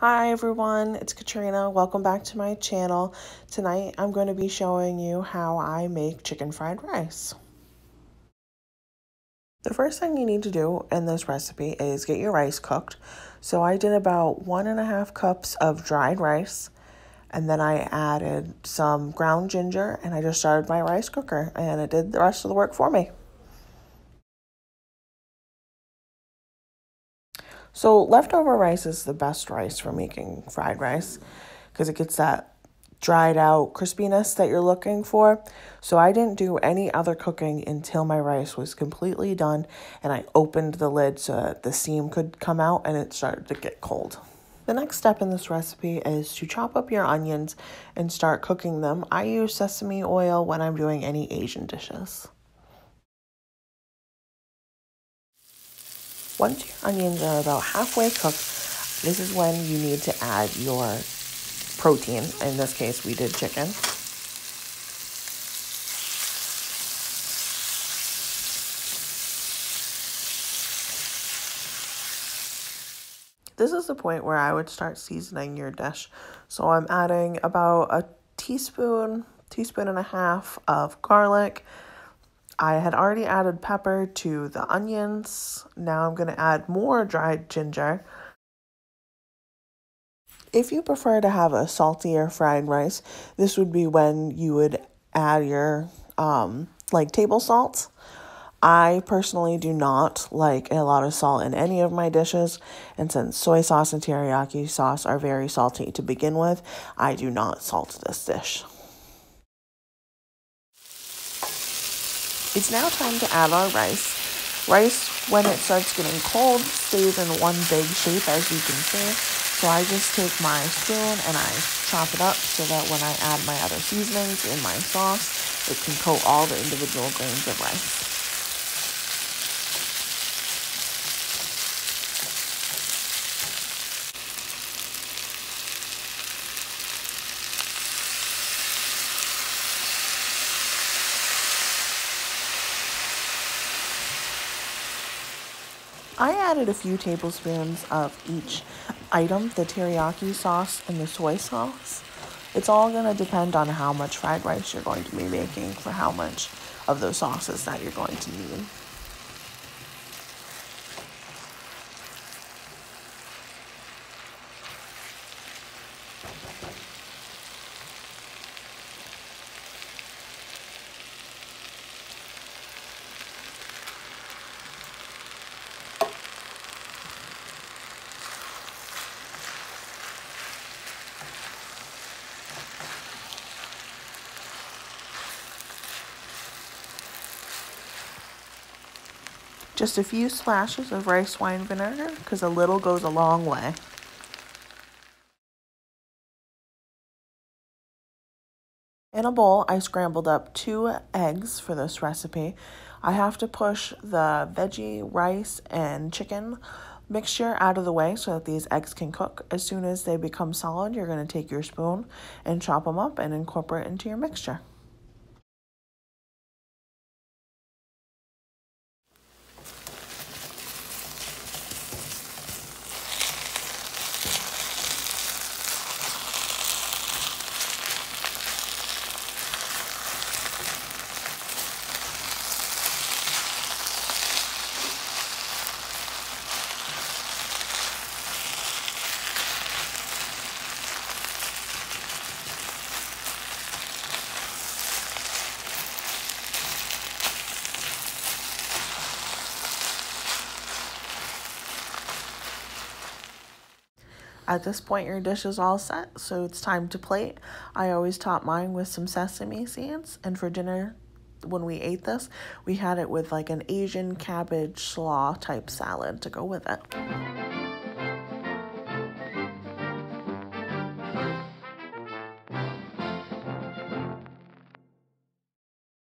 Hi everyone, it's Katrina. Welcome back to my channel. Tonight I'm going to be showing you how I make chicken fried rice. The first thing you need to do in this recipe is get your rice cooked. So I did about one and a half cups of dried rice and then I added some ground ginger and I just started my rice cooker and it did the rest of the work for me. So leftover rice is the best rice for making fried rice because it gets that dried out crispiness that you're looking for. So I didn't do any other cooking until my rice was completely done and I opened the lid so that the steam could come out and it started to get cold. The next step in this recipe is to chop up your onions and start cooking them. I use sesame oil when I'm doing any Asian dishes. Once your onions are about halfway cooked, this is when you need to add your protein. In this case, we did chicken. This is the point where I would start seasoning your dish. So I'm adding about a teaspoon, teaspoon and a half of garlic, I had already added pepper to the onions. Now I'm going to add more dried ginger. If you prefer to have a saltier fried rice, this would be when you would add your um, like table salt. I personally do not like a lot of salt in any of my dishes, and since soy sauce and teriyaki sauce are very salty to begin with, I do not salt this dish. It's now time to add our rice. Rice, when it starts getting cold, stays in one big shape as you can see. So I just take my spoon and I chop it up so that when I add my other seasonings in my sauce, it can coat all the individual grains of rice. I added a few tablespoons of each item, the teriyaki sauce and the soy sauce. It's all going to depend on how much fried rice you're going to be making for how much of those sauces that you're going to need. Just a few splashes of rice wine vinegar because a little goes a long way. In a bowl, I scrambled up two eggs for this recipe. I have to push the veggie, rice, and chicken mixture out of the way so that these eggs can cook. As soon as they become solid, you're going to take your spoon and chop them up and incorporate into your mixture. At this point, your dish is all set, so it's time to plate. I always top mine with some sesame seeds, and for dinner, when we ate this, we had it with like an Asian cabbage slaw type salad to go with it.